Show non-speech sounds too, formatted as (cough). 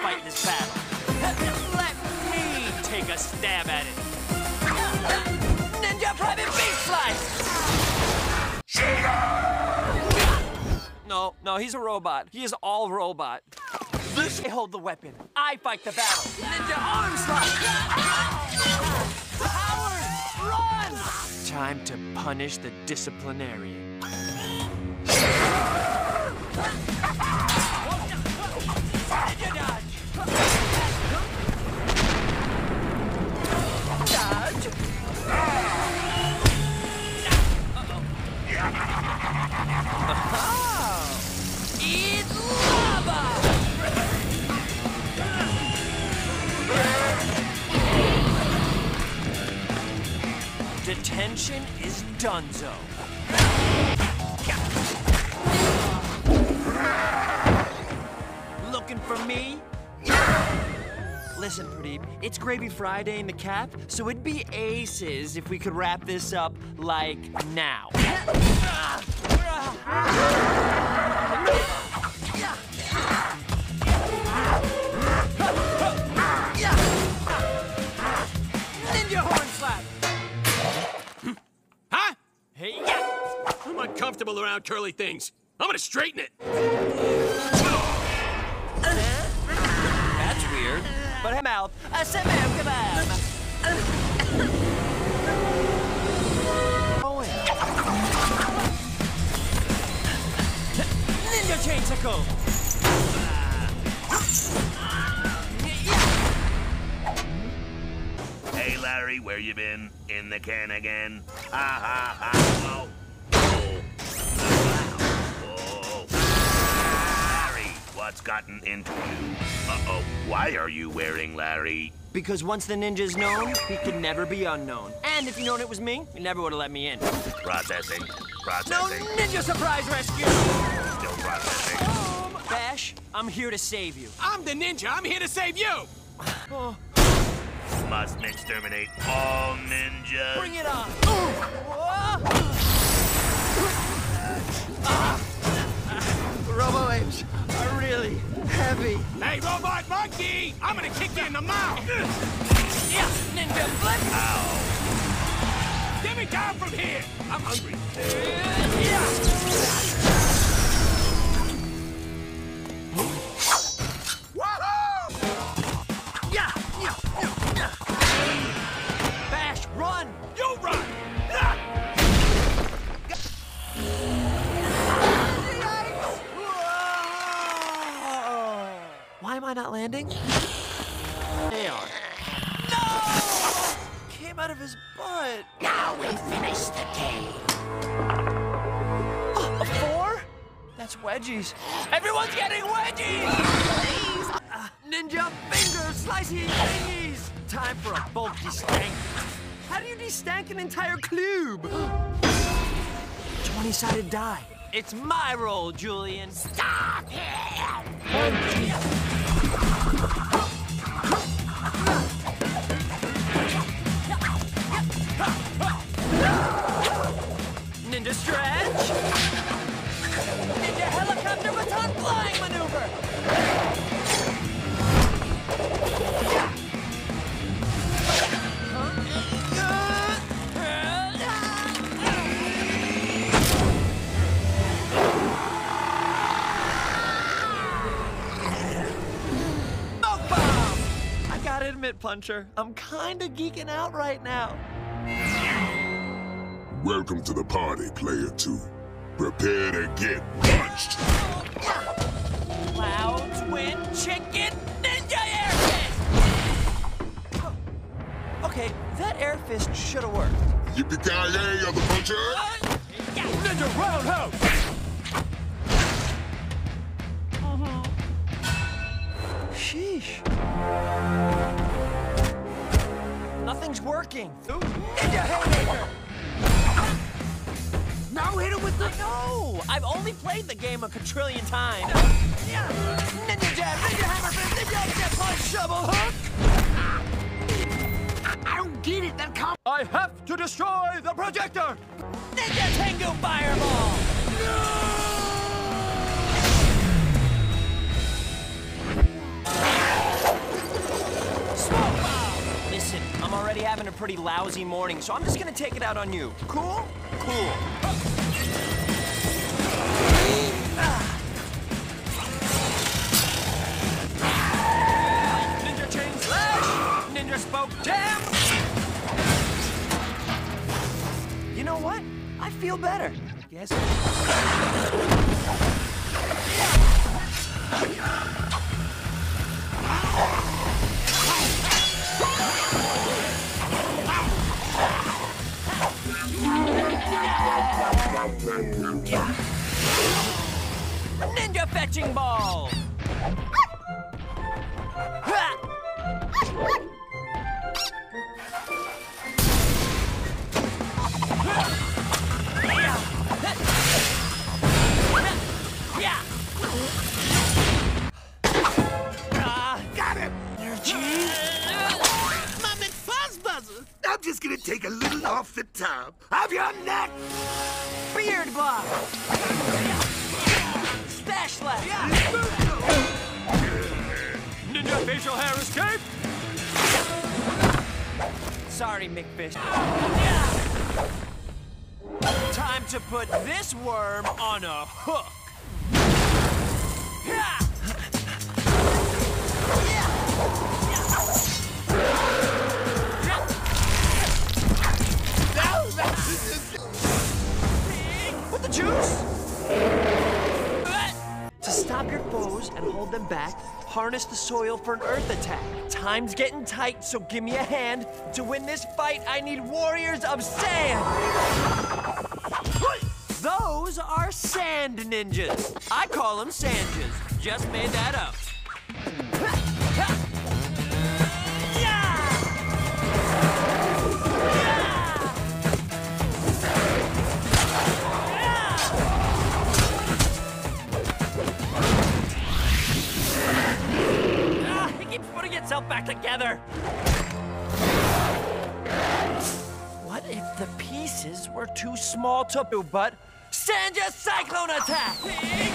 fight this battle. Let me take a stab at it. Ninja Private Beast Slice! No, no, he's a robot. He is all robot. This I hold the weapon. I fight the battle. Ninja arm slide. Howard, run! Time to punish the disciplinarian. (laughs) Detention is donezo. Looking for me? Listen, Pradeep, it's Gravy Friday in the cap, so it'd be aces if we could wrap this up like now. Around curly things. I'm gonna straighten it. That's weird. But her mouth, uh, a samam kebab. Wait. Ninja chainsaw. Hey, Larry, where you been? In the can again? Ha ha ha. Gotten into you? Uh-oh. Why are you wearing Larry? Because once the ninja's known, he can never be unknown. And if you known it was me, you never would have let me in. Processing. No ninja surprise rescue! Still processing. Bash, I'm here to save you. I'm the ninja. I'm here to save you. Oh, Must exterminate all ninjas. bring it on! Heavy. Hey, robot monkey! I'm gonna kick you in the mouth. Yeah, ninja flip! Oh. Get me down from here. I'm hungry. Landing? They are. No! Came out of his butt. Now we finish the game. Oh, a four? That's wedgies. Everyone's getting wedgies! Uh, ninja finger slicey thingies! Time for a bulky stank. How do you de-stank an entire cube? (gasps) 20-sided die. It's my role, Julian. Stop him! Puncher, I'm kinda geeking out right now. Welcome to the party, player two. Prepare to get punched. Clouds, wind, chicken, ninja air fist! Oh, okay, that air fist should have worked. Yippee-ki-yay, other puncher! Ninja roundhouse! Uh-huh. Sheesh. Nothing's working. Ninja haymaker! Now hit him with the... No! I've only played the game a quadrillion times. Ninja jab, ninja hammer fist, ninja jet punch, shovel hook! I don't get it. That combo... I have to destroy the projector! Ninja Tengu Fireball! Already having a pretty lousy morning, so I'm just gonna take it out on you. Cool? Cool. Ninja chain slash! Ninja spoke jam! You know what? I feel better. Just gonna take a little off the top of your neck! beard block! Stash slap! Ninja facial hair escape! Sorry, McFist. Time to put this worm on a hook. To stop your foes and hold them back, harness the soil for an earth attack. Time's getting tight, so give me a hand. To win this fight, I need warriors of sand. Those are sand ninjas. I call them sanjas. Just made that up. Back together. What if the pieces were too small to but Sanja Cyclone Attack!